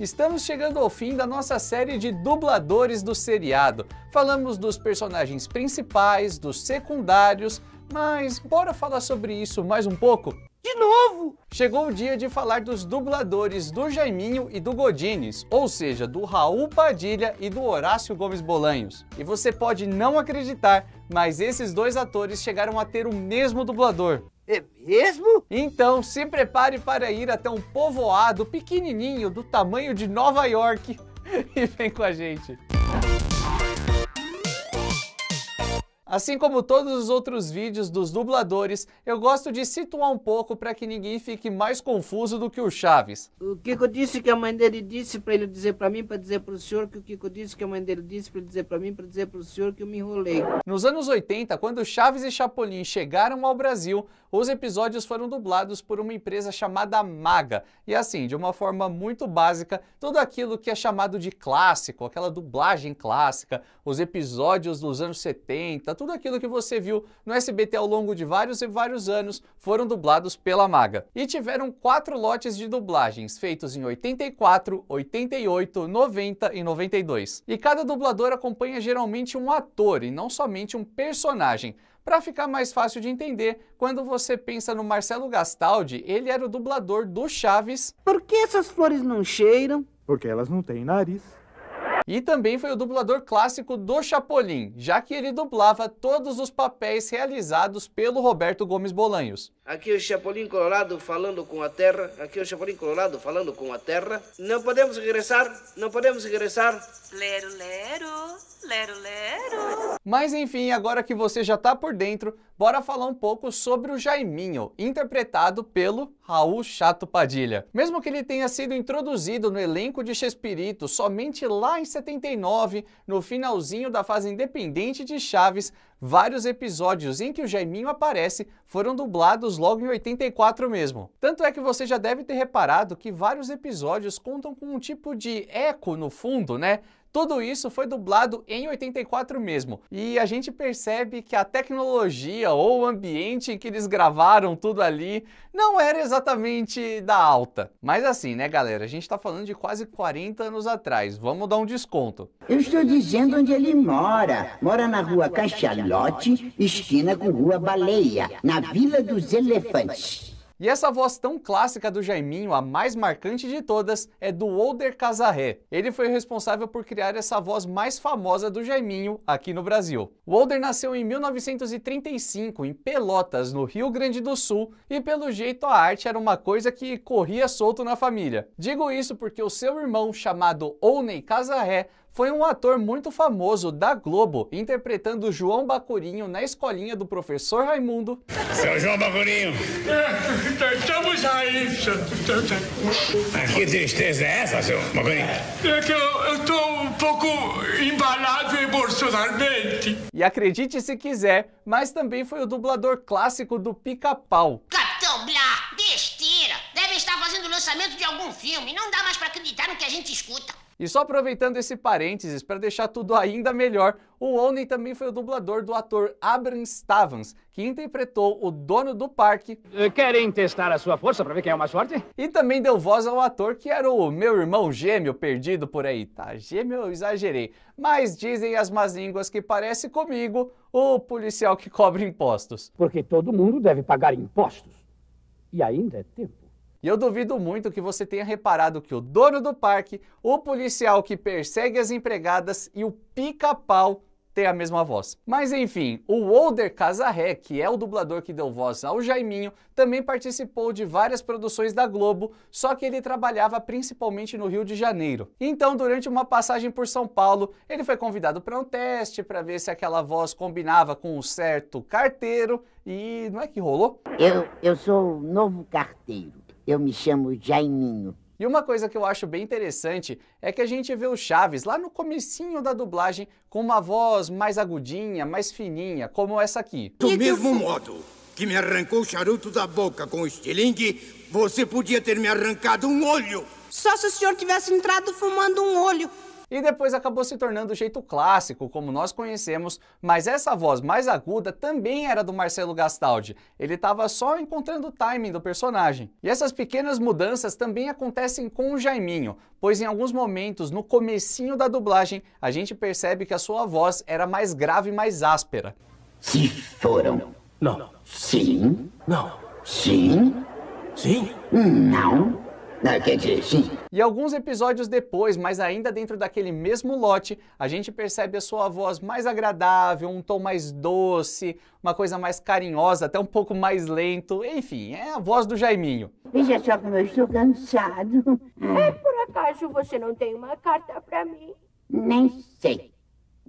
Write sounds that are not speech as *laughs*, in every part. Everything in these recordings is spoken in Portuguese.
Estamos chegando ao fim da nossa série de dubladores do seriado. Falamos dos personagens principais, dos secundários, mas bora falar sobre isso mais um pouco? De novo! Chegou o dia de falar dos dubladores do Jaiminho e do Godines, ou seja, do Raul Padilha e do Horácio Gomes Bolanhos. E você pode não acreditar, mas esses dois atores chegaram a ter o mesmo dublador. É mesmo? Então se prepare para ir até um povoado pequenininho do tamanho de Nova York *laughs* e vem com a gente. Assim como todos os outros vídeos dos dubladores, eu gosto de situar um pouco para que ninguém fique mais confuso do que o Chaves. O Kiko disse que a mãe dele disse para ele dizer para mim, para dizer para o senhor, que o Kiko disse que a mãe dele disse para ele dizer para mim, para dizer para o senhor que eu me enrolei. Nos anos 80, quando Chaves e Chapolin chegaram ao Brasil, os episódios foram dublados por uma empresa chamada Maga. E assim, de uma forma muito básica, tudo aquilo que é chamado de clássico, aquela dublagem clássica, os episódios dos anos 70, tudo aquilo que você viu no SBT ao longo de vários e vários anos foram dublados pela Maga. E tiveram quatro lotes de dublagens, feitos em 84, 88, 90 e 92. E cada dublador acompanha geralmente um ator e não somente um personagem. Para ficar mais fácil de entender, quando você pensa no Marcelo Gastaldi, ele era o dublador do Chaves. Por que essas flores não cheiram? Porque elas não têm nariz. E também foi o dublador clássico do Chapolin, já que ele dublava todos os papéis realizados pelo Roberto Gomes Bolanhos. Aqui o Chapolin Colorado falando com a Terra, aqui o Chapolin Colorado falando com a Terra. Não podemos regressar, não podemos regressar. Lero, lero, lero, lero. Mas enfim, agora que você já tá por dentro, bora falar um pouco sobre o Jaiminho, interpretado pelo Raul Chato Padilha. Mesmo que ele tenha sido introduzido no elenco de Chespirito somente lá em 79, no finalzinho da fase independente de Chaves, vários episódios em que o Jaiminho aparece foram dublados logo em 84 mesmo. Tanto é que você já deve ter reparado que vários episódios contam com um tipo de eco no fundo, né? Tudo isso foi dublado em 84 mesmo. E a gente percebe que a tecnologia ou o ambiente em que eles gravaram tudo ali não era exatamente da alta. Mas assim, né, galera? A gente tá falando de quase 40 anos atrás. Vamos dar um desconto. Eu estou dizendo onde ele mora. Mora na rua Cachalote, esquina com rua Baleia, na Vila dos Elefantes. E essa voz tão clássica do Jaiminho, a mais marcante de todas, é do Older Casarré. Ele foi o responsável por criar essa voz mais famosa do Jaiminho aqui no Brasil. O Older nasceu em 1935 em Pelotas, no Rio Grande do Sul, e pelo jeito a arte era uma coisa que corria solto na família. Digo isso porque o seu irmão, chamado Owney Casarré, foi um ator muito famoso da Globo, interpretando João Bacurinho na escolinha do professor Raimundo. Seu João Bacurinho. É, estamos aí, Mas que tristeza é essa, seu Bacurinho? É que eu estou um pouco embalado emocionalmente. E acredite se quiser, mas também foi o dublador clássico do Pica-Pau. Capitão Blá, besteira! Devem estar fazendo o lançamento de algum filme. Não dá mais para acreditar no que a gente escuta. E só aproveitando esse parênteses para deixar tudo ainda melhor, o Owney também foi o dublador do ator Abram Stavans, que interpretou o dono do parque. Querem testar a sua força para ver quem é o mais forte? E também deu voz ao ator que era o meu irmão gêmeo perdido por aí. Tá, gêmeo eu exagerei. Mas dizem as más línguas que parece comigo o policial que *laughs* cobra impostos. Porque todo mundo deve pagar impostos. E ainda é tempo. E eu duvido muito que você tenha reparado que o dono do parque, o policial que persegue as empregadas e o pica-pau têm a mesma voz. Mas enfim, o Older Casarré, que é o dublador que deu voz ao Jaiminho, também participou de várias produções da Globo, só que ele trabalhava principalmente no Rio de Janeiro. Então, durante uma passagem por São Paulo, ele foi convidado para um teste para ver se aquela voz combinava com um certo carteiro e não é que rolou? Eu, eu sou o novo carteiro. Eu me chamo Jaiminho. E uma coisa que eu acho bem interessante é que a gente vê o Chaves lá no comecinho da dublagem com uma voz mais agudinha, mais fininha, como essa aqui. Do mesmo modo que me arrancou o charuto da boca com o estilingue, você podia ter me arrancado um olho. Só se o senhor tivesse entrado fumando um olho. E depois acabou se tornando o jeito clássico, como nós conhecemos, mas essa voz mais aguda também era do Marcelo Gastaldi. Ele estava só encontrando o timing do personagem. E essas pequenas mudanças também acontecem com o Jaiminho, pois em alguns momentos, no comecinho da dublagem, a gente percebe que a sua voz era mais grave e mais áspera. Se foram. Não. Sim. Não. Sim. Sim? Não. Não, quer dizer, sim. E alguns episódios depois, mas ainda dentro daquele mesmo lote, a gente percebe a sua voz mais agradável, um tom mais doce, uma coisa mais carinhosa, até um pouco mais lento. Enfim, é a voz do Jaiminho. Veja só como eu estou cansado. É, por acaso você não tem uma carta pra mim? Nem sei.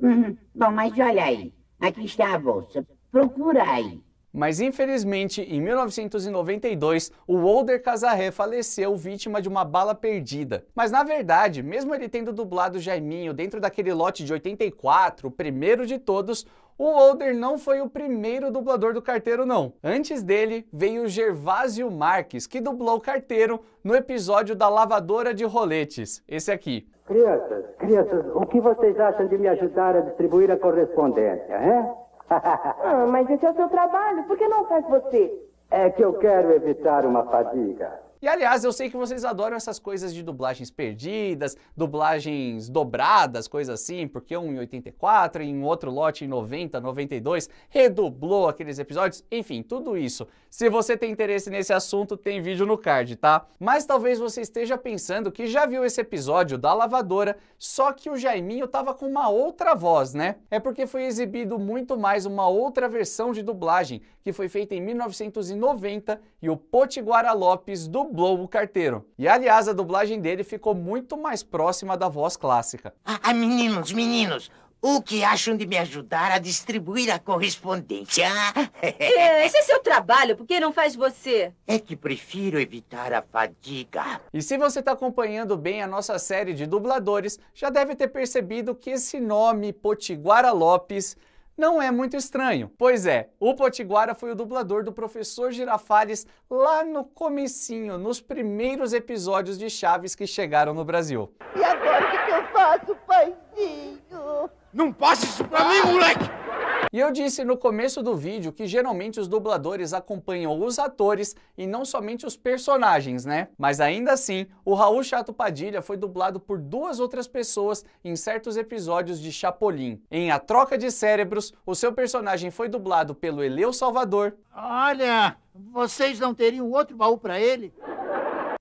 Hum, bom, mas olha aí. Aqui está a bolsa. Procura aí. Mas infelizmente, em 1992, o Older Casarré faleceu vítima de uma bala perdida. Mas na verdade, mesmo ele tendo dublado Jaiminho dentro daquele lote de 84, o primeiro de todos, o Older não foi o primeiro dublador do Carteiro não. Antes dele veio Gervásio Marques, que dublou o Carteiro no episódio da Lavadora de Roletes, esse aqui. Crianças, crianças, o que vocês acham de me ajudar a distribuir a correspondência, hein? Ah, mas esse é o seu trabalho, por que não faz você? É que eu quero evitar uma fadiga. E aliás, eu sei que vocês adoram essas coisas de dublagens perdidas, dublagens dobradas, coisas assim, porque um em 84 e um outro lote em 90, 92 redublou aqueles episódios, enfim, tudo isso. Se você tem interesse nesse assunto, tem vídeo no card, tá? Mas talvez você esteja pensando que já viu esse episódio da lavadora, só que o Jaiminho tava com uma outra voz, né? É porque foi exibido muito mais uma outra versão de dublagem, que foi feita em 1990 e o Potiguara Lopes dublou o carteiro. E aliás, a dublagem dele ficou muito mais próxima da voz clássica. Ah, meninos, meninos, o que acham de me ajudar a distribuir a correspondência? *laughs* É, esse é seu trabalho, por que não faz você? É que prefiro evitar a fadiga. E se você está acompanhando bem a nossa série de dubladores, já deve ter percebido que esse nome Potiguara Lopes não é muito estranho. Pois é, o Potiguara foi o dublador do professor Girafales lá no comecinho, nos primeiros episódios de Chaves que chegaram no Brasil. E agora o que, que eu faço, paizinho? Não passe isso pra mim, moleque! E eu disse no começo do vídeo que geralmente os dubladores acompanham os atores e não somente os personagens, né? Mas ainda assim, o Raul Chato Padilha foi dublado por duas outras pessoas em certos episódios de Chapolin. Em A Troca de Cérebros, o seu personagem foi dublado pelo Eleu Salvador. Olha, vocês não teriam outro baú pra ele?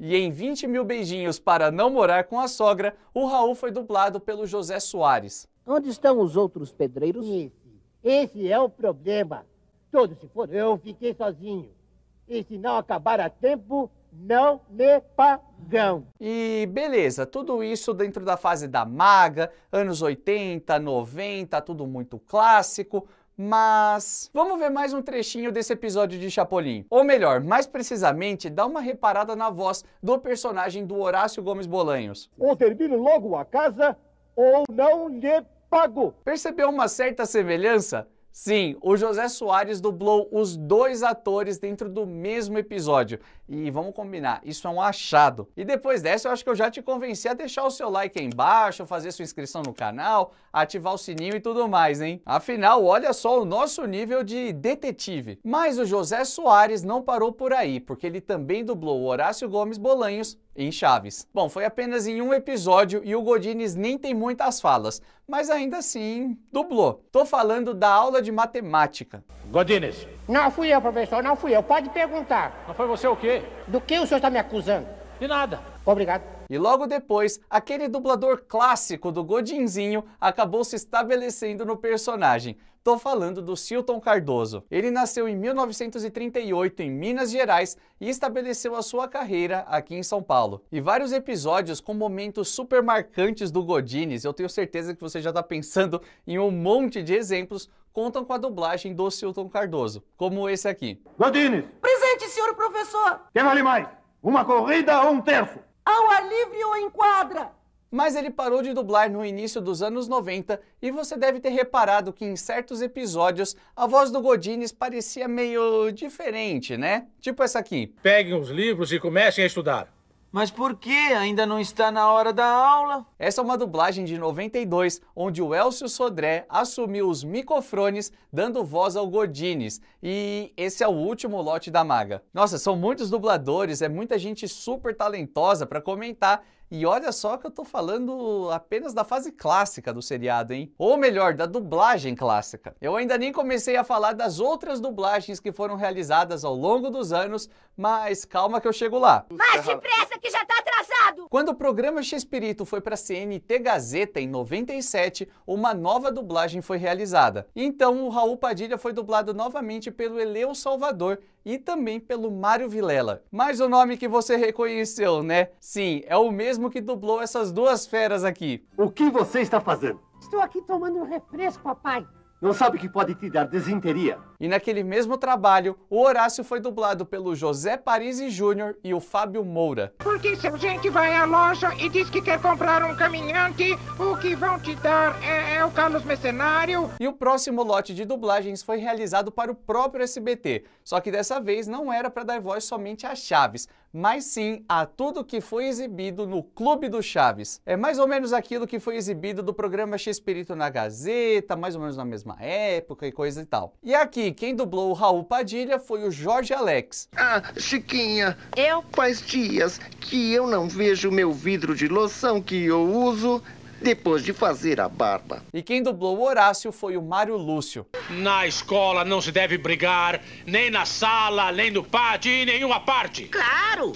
E em 20 mil beijinhos para não morar com a sogra, o Raul foi dublado pelo José Soares. Onde estão os outros pedreiros? Esse, esse é o problema. Todos se foram, eu fiquei sozinho. E se não acabar a tempo, não me pagam. E beleza, tudo isso dentro da fase da maga, anos 80, 90, tudo muito clássico. Mas vamos ver mais um trechinho desse episódio de Chapolin. Ou melhor, mais precisamente, dá uma reparada na voz do personagem do Horácio Gomes Bolanhos. Ou termino logo a casa, ou não lhe pago. Percebeu uma certa semelhança? Sim, o José Soares dublou os dois atores dentro do mesmo episódio. E vamos combinar, isso é um achado. E depois dessa, eu acho que eu já te convenci a deixar o seu like aí embaixo, fazer sua inscrição no canal, ativar o sininho e tudo mais, hein? Afinal, olha só o nosso nível de detetive. Mas o José Soares não parou por aí, porque ele também dublou o Horácio Gomes Bolanhos em Chaves. Bom, foi apenas em um episódio e o Godines nem tem muitas falas, mas ainda assim dublou. Tô falando da aula de matemática. Godines. Não fui eu, professor, não fui eu. Pode perguntar. Não foi você o quê? Do que o senhor está me acusando? De nada. Obrigado. E logo depois, aquele dublador clássico do Godinzinho acabou se estabelecendo no personagem. Tô falando do Silton Cardoso. Ele nasceu em 1938 em Minas Gerais e estabeleceu a sua carreira aqui em São Paulo. E vários episódios com momentos super marcantes do Godines, eu tenho certeza que você já está pensando em um monte de exemplos, contam com a dublagem do Silton Cardoso, como esse aqui. Godines, Presente, senhor professor! quem vale mais? Uma corrida ou um terço? Ao ar livre ou em quadra? Mas ele parou de dublar no início dos anos 90 e você deve ter reparado que em certos episódios a voz do Godines parecia meio diferente, né? Tipo essa aqui. Peguem os livros e comecem a estudar. Mas por que ainda não está na hora da aula? Essa é uma dublagem de 92, onde o Elcio Sodré assumiu os microfones, dando voz ao Godines. E esse é o último lote da maga. Nossa, são muitos dubladores, é muita gente super talentosa para comentar. E olha só que eu tô falando apenas da fase clássica do seriado, hein? Ou melhor, da dublagem clássica. Eu ainda nem comecei a falar das outras dublagens que foram realizadas ao longo dos anos, mas calma que eu chego lá. Mais depressa que já tá atrasado! Quando o programa X-Espírito foi para a CNT Gazeta em 97, uma nova dublagem foi realizada. Então o Raul Padilha foi dublado novamente pelo Eleu Salvador e também pelo Mário Vilela. Mas o nome que você reconheceu, né? Sim, é o mesmo que dublou essas duas feras aqui. O que você está fazendo? Estou aqui tomando um refresco, papai. Não sabe que pode te dar desinteria? E naquele mesmo trabalho, o Horácio foi dublado pelo José Parisi Júnior e o Fábio Moura. Porque se a gente vai à loja e diz que quer comprar um caminhante, o que vão te dar é, é o Carlos Mercenário. E o próximo lote de dublagens foi realizado para o próprio SBT, só que dessa vez não era para dar voz somente a Chaves, mas sim a tudo que foi exibido no Clube do Chaves. É mais ou menos aquilo que foi exibido do programa X-Espírito na Gazeta, mais ou menos na mesma época e coisa e tal. E aqui, quem dublou o Raul Padilha foi o Jorge Alex. Ah, Chiquinha. Eu? Faz dias que eu não vejo meu vidro de loção que eu uso depois de fazer a barba. E quem dublou o Horácio foi o Mário Lúcio. Na escola não se deve brigar, nem na sala, nem no pátio, em nenhuma parte. Claro!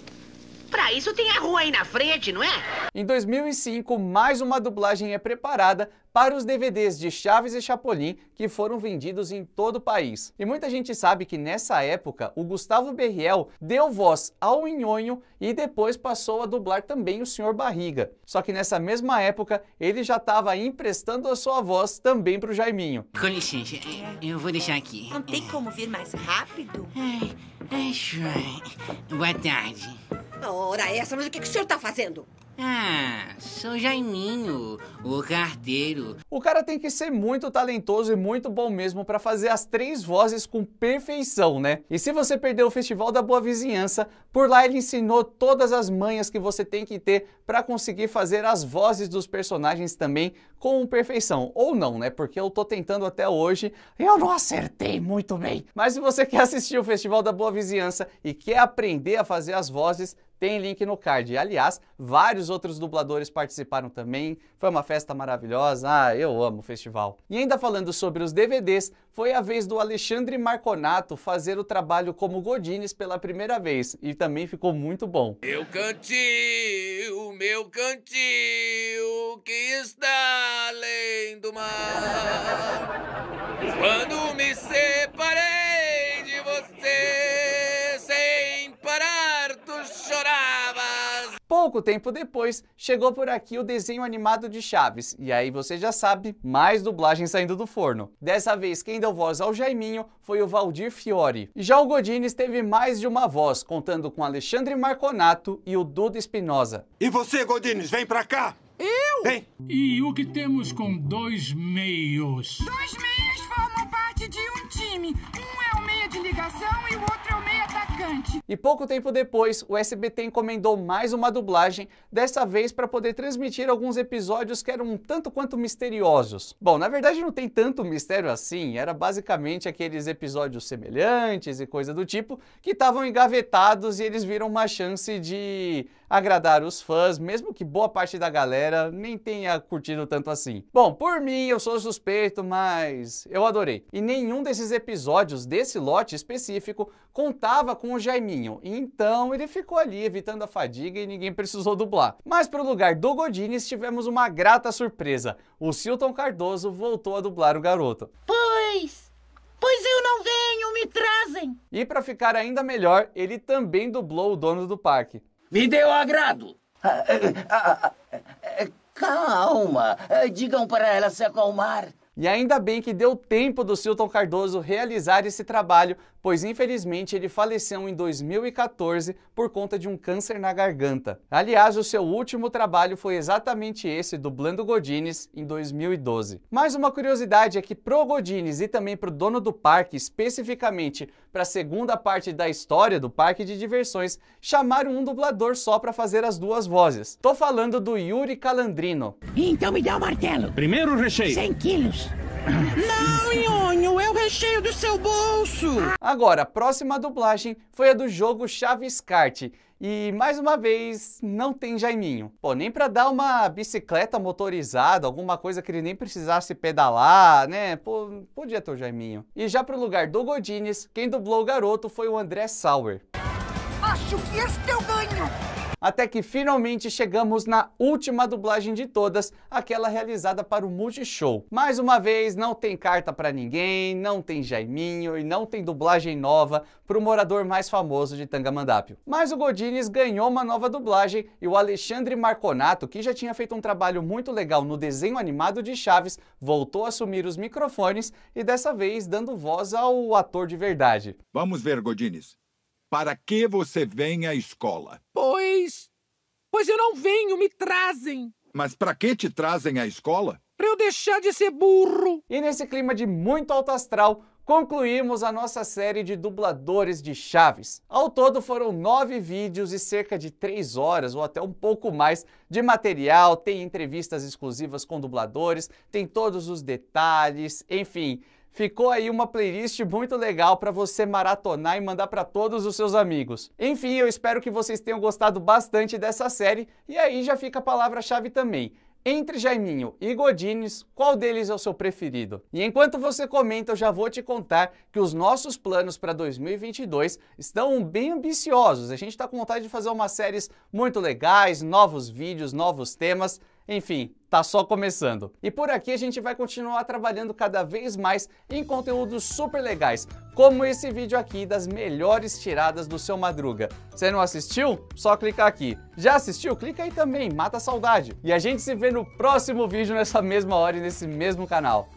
Pra isso tem a rua aí na frente, não é? Em 2005, mais uma dublagem é preparada para os DVDs de Chaves e Chapolin que foram vendidos em todo o país. E muita gente sabe que nessa época o Gustavo Berriel deu voz ao Nhonho e depois passou a dublar também o Sr. Barriga. Só que nessa mesma época ele já estava emprestando a sua voz também para o Jaiminho. Com licença, eu vou deixar aqui. Não tem como vir mais rápido? Ai, ai, Joy. Boa tarde. Ora essa, mas o que, que o senhor tá fazendo? Ah, sou Jaiminho, o carteiro. O cara tem que ser muito talentoso e muito bom mesmo para fazer as três vozes com perfeição, né? E se você perdeu o Festival da Boa Vizinhança, por lá ele ensinou todas as manhas que você tem que ter para conseguir fazer as vozes dos personagens também com perfeição. Ou não, né? Porque eu tô tentando até hoje e eu não acertei muito bem. Mas se você quer assistir o Festival da Boa Vizinhança e quer aprender a fazer as vozes, tem link no card. Aliás, vários outros dubladores participaram também. Foi uma festa maravilhosa. Ah, eu amo o festival. E ainda falando sobre os DVDs, foi a vez do Alexandre Marconato fazer o trabalho como Godines pela primeira vez. E também ficou muito bom. Meu cantil, meu cantil, que está além do mar. Quando me separei Pouco tempo depois, chegou por aqui o desenho animado de Chaves, e aí você já sabe, mais dublagem saindo do forno. Dessa vez, quem deu voz ao Jaiminho foi o Valdir Fiore. E já o Godines teve mais de uma voz, contando com Alexandre Marconato e o Duda Espinosa. E você, Godines, vem pra cá! Eu? Vem! E o que temos com dois meios? Dois meias formam parte de um time. E pouco tempo depois, o SBT encomendou mais uma dublagem, dessa vez para poder transmitir alguns episódios que eram um tanto quanto misteriosos. Bom, na verdade não tem tanto mistério assim, era basicamente aqueles episódios semelhantes e coisa do tipo que estavam engavetados e eles viram uma chance de agradar os fãs, mesmo que boa parte da galera nem tenha curtido tanto assim. Bom, por mim eu sou suspeito, mas eu adorei. E nenhum desses episódios desse lote específico contava com o Jaiminho, então ele ficou ali evitando a fadiga e ninguém precisou dublar. Mas pro lugar do Godines tivemos uma grata surpresa. O Silton Cardoso voltou a dublar o garoto. Pois, pois eu não venho, me trazem. E para ficar ainda melhor, ele também dublou o dono do parque. Me deu agrado. Calma, digam para ela se acalmar. E ainda bem que deu tempo do Silton Cardoso realizar esse trabalho, pois infelizmente ele faleceu em 2014 por conta de um câncer na garganta. Aliás, o seu último trabalho foi exatamente esse, dublando Godines, em 2012. Mais uma curiosidade é que pro Godines e também pro dono do parque, especificamente para a segunda parte da história do parque de diversões, chamaram um dublador só para fazer as duas vozes. Tô falando do Yuri Calandrino. Então me dá o martelo. Primeiro o recheio. 100 quilos. Não, Nhonho, é o recheio do seu bolso. Agora, a próxima dublagem foi a do jogo Chaves Kart. E mais uma vez, não tem Jaiminho. Pô, nem pra dar uma bicicleta motorizada, alguma coisa que ele nem precisasse pedalar, né? Pô, podia ter o Jaiminho. E já pro lugar do Godines, quem dublou o garoto foi o André Sauer. Acho que este eu ganho. Até que finalmente chegamos na última dublagem de todas, aquela realizada para o Multishow. Mais uma vez, não tem carta para ninguém, não tem Jaiminho e não tem dublagem nova para o morador mais famoso de Tangamandápio. Mas o Godines ganhou uma nova dublagem e o Alexandre Marconato, que já tinha feito um trabalho muito legal no desenho animado de Chaves, voltou a assumir os microfones e dessa vez dando voz ao ator de verdade. Vamos ver, Godines. Para que você vem à escola? Pois. Pois eu não venho, me trazem. Mas para que te trazem à escola? Para eu deixar de ser burro. E nesse clima de muito alto astral, concluímos a nossa série de dubladores de Chaves. Ao todo foram nove vídeos e cerca de três horas ou até um pouco mais de material. Tem entrevistas exclusivas com dubladores, tem todos os detalhes, enfim ficou aí uma playlist muito legal para você maratonar e mandar para todos os seus amigos. Enfim, eu espero que vocês tenham gostado bastante dessa série e aí já fica a palavra-chave também. Entre Jaiminho e Godines, qual deles é o seu preferido? E enquanto você comenta, eu já vou te contar que os nossos planos para 2022 estão bem ambiciosos. A gente está com vontade de fazer umas séries muito legais, novos vídeos, novos temas. Enfim, tá só começando. E por aqui a gente vai continuar trabalhando cada vez mais em conteúdos super legais, como esse vídeo aqui das melhores tiradas do seu Madruga. Você não assistiu? Só clicar aqui. Já assistiu? Clica aí também, mata a saudade. E a gente se vê no próximo vídeo nessa mesma hora e nesse mesmo canal.